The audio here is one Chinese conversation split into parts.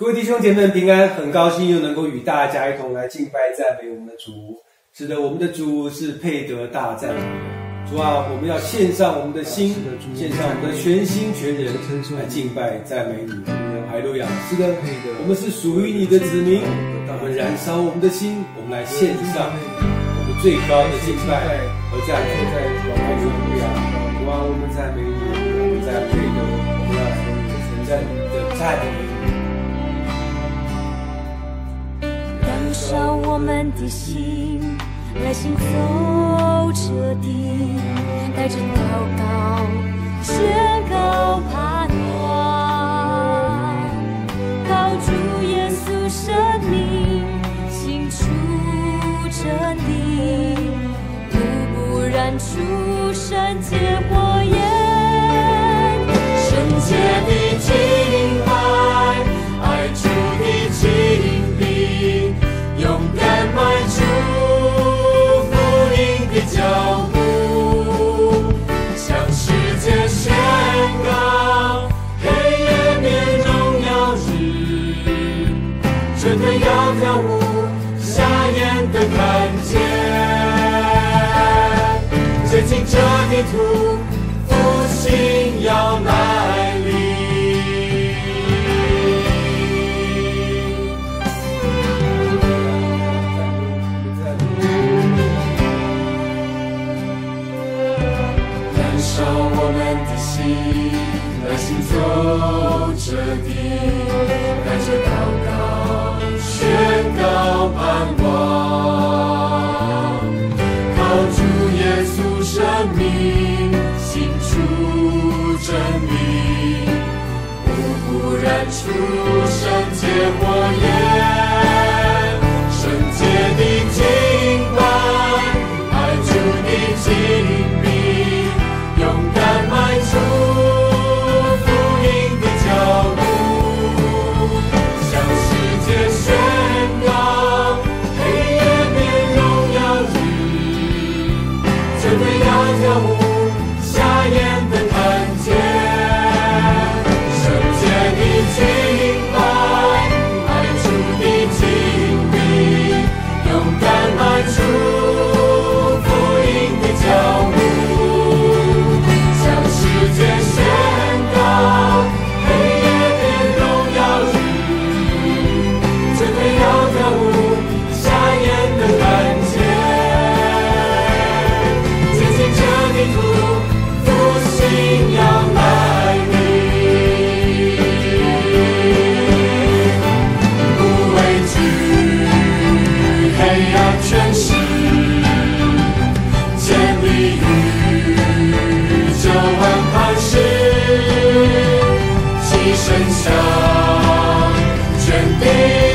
各位弟兄姐妹平安，很高兴又能够与大家一同来敬拜赞美我们的主。是的，我们的主是配得大赞美。主啊，我们要献上我们的心，献上我们的全心全人来敬拜赞美你。哈利路亚！是的，我们是属于你的子民，我们燃烧我们的心，我们来献上我们最高的敬拜和赞美。哈利路亚！主啊，我们赞美你，我们在配得，我们要从你的称赞你的赞美。我们的心来行走彻底，带着祷告宣告盼望，靠主耶稣生命行出真理，步步燃出圣洁火焰，圣洁的我们的心耐心走着地带着祷告宣告盼望。靠主耶稣生命心出真理不忽然出生结火焰。Chuyện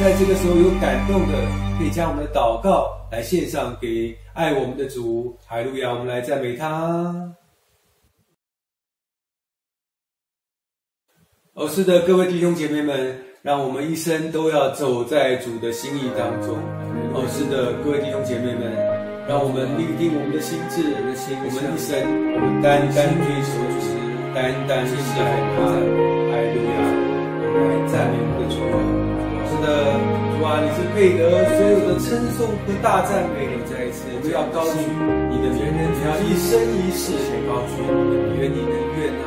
在这个时候有感动的，可以将我们的祷告来献上给爱我们的主。海路亚，我们来赞美他。哦，是的，各位弟兄姐妹们，让我们一生都要走在主的心意当中。哦，是的，各位弟兄姐妹们，让我们立定我们的心智，我们的心，我们一生，我们单单追求主，单单侍奉他。是配得所有的称颂和大赞美的。再一次，我们要高举你的名，你要一生一世高举你，愿你的愿啊。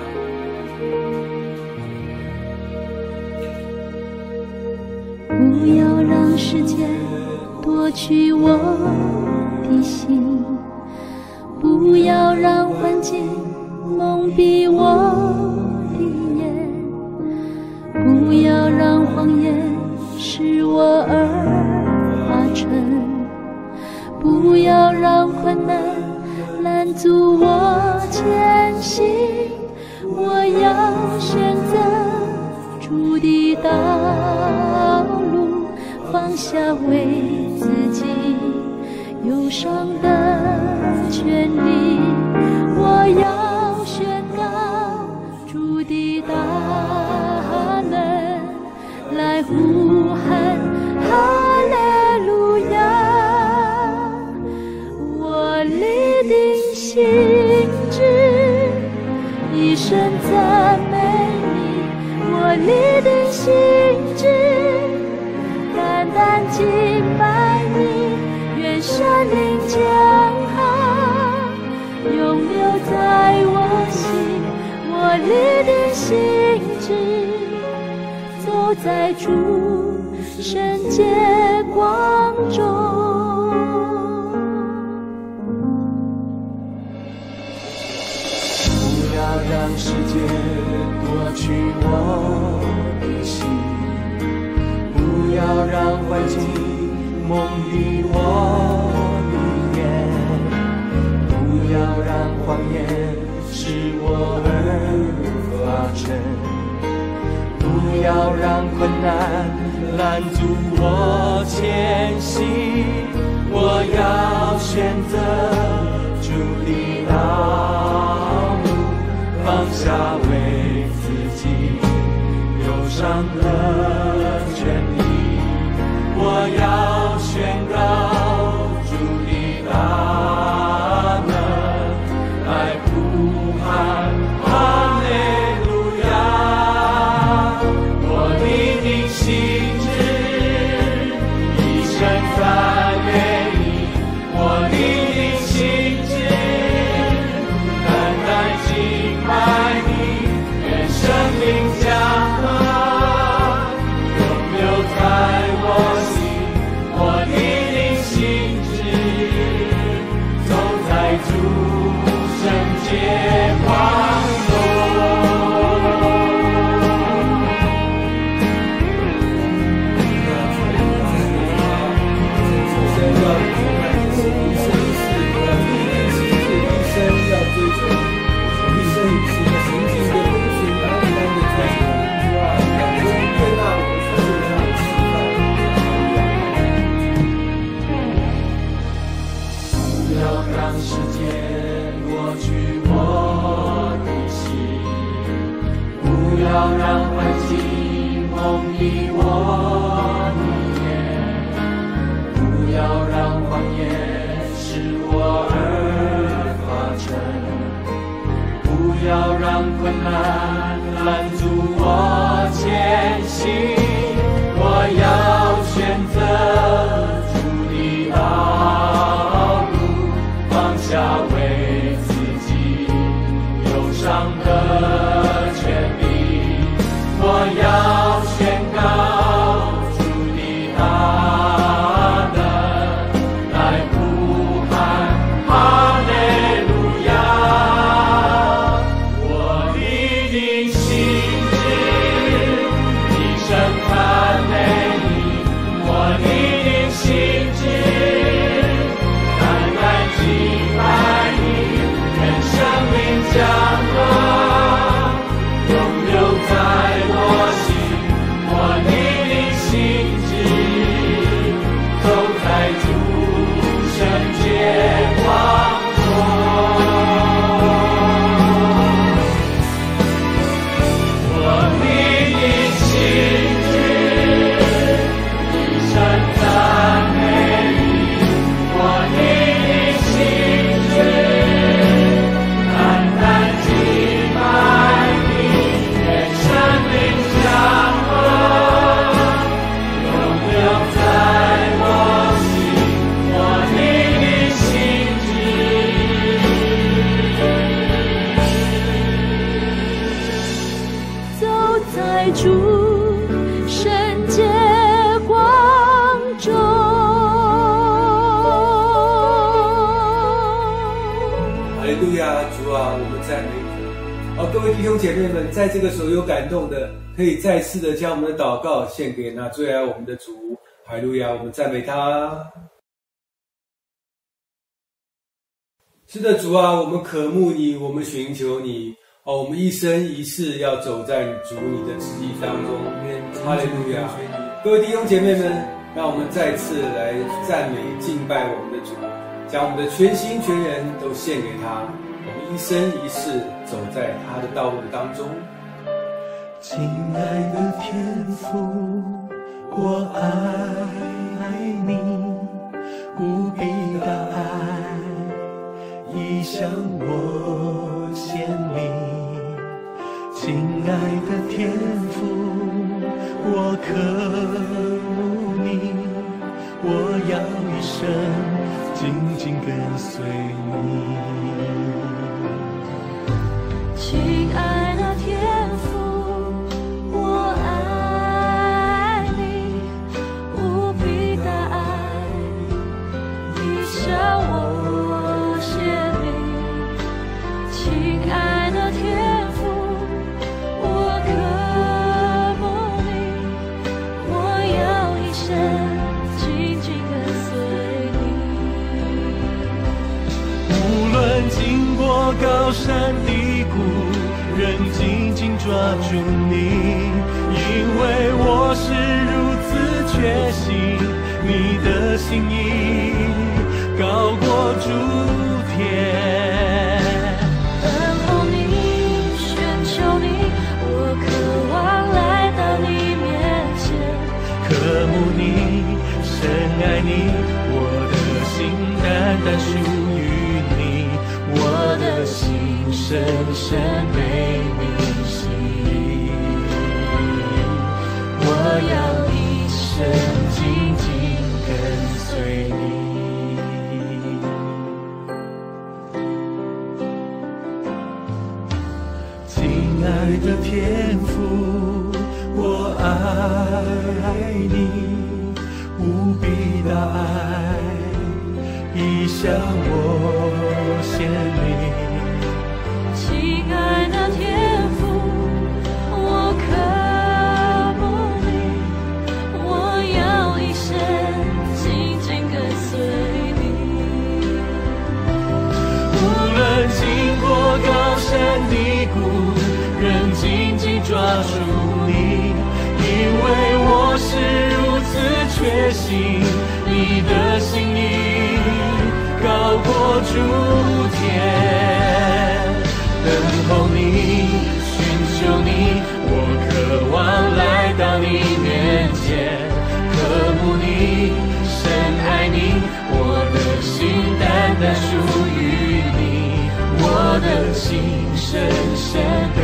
不要让时间夺去我的心，不要让环境蒙蔽我的眼，不要让谎言使我耳发沉，不要让困难拦阻我前行，我要选择主的道路，放下为自己忧伤的权利。我立定心志，单单敬拜你。愿神灵降下，永留在我心。我立定心志，走在主圣洁光中。不要让世界去我的心，不要让幻境蒙蔽我的眼，不要让谎言使我耳发沉，不要让困难拦阻我前行。我要选择主定我路亚，主啊，我们赞美你。好，各位弟兄姐妹们，在这个时候有感动的，可以再次的将我们的祷告献给那最爱我们的主。哈利路亚，我们赞美他。是的，主啊，我们渴慕你，我们寻求你。哦，我们一生一世要走在主你的旨意当中。哈利路亚，各位弟兄姐妹们，让我们再次来赞美敬拜我们的主，将我们的全心全人都献给他。我们一生一世走在他的道路当中。亲爱的天父，我爱你，无比的爱已向我显明。亲爱的天父，我渴慕你，我要一生紧紧跟随你。亲爱此确信你的心意高过诸天。等候你，寻求你，我渴望来到你面前。渴慕你，深爱你，我的心单单属于你，我的心深深被生紧紧跟随你。亲爱的天父，我爱你，无比的爱已向我献礼。抓住你，因为我是如此确信你的心意高过诸天。等候你，寻求你，我渴望来到你面前，渴慕你，深爱你，我的心单单属于你，我的心深深被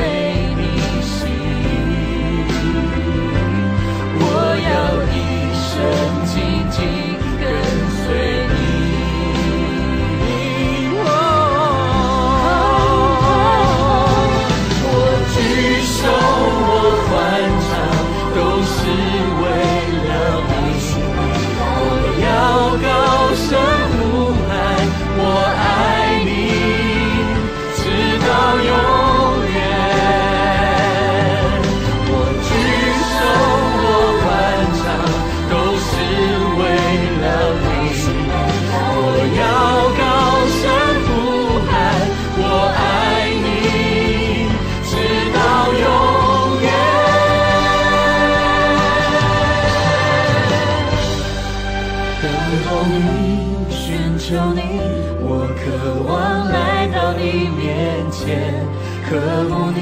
你，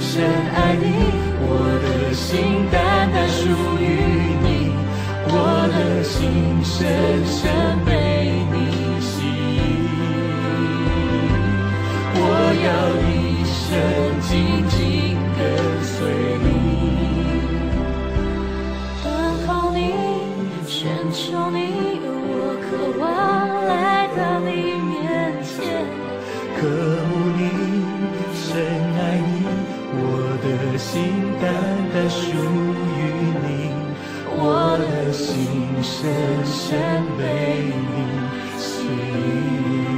深爱你，我的心单单属于你，我的心深深被你吸引，我要一生单单属于你，我的心深深被你吸引。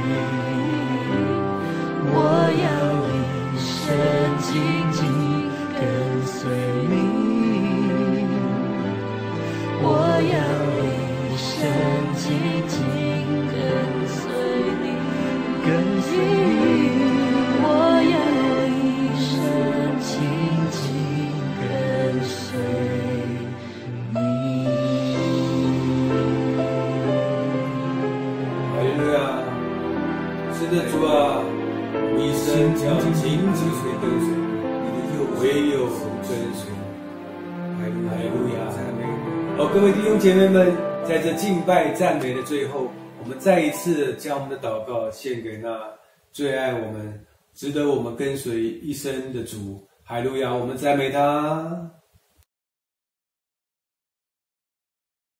我一生要紧紧随跟随你的右，唯有跟随你。哈利路亚！赞美。好，各位弟兄姐妹们，在这敬拜赞美的最后，我们再一次将我们的祷告献给那最爱我们、值得我们跟随一生的主。哈利路亚！我们赞美他。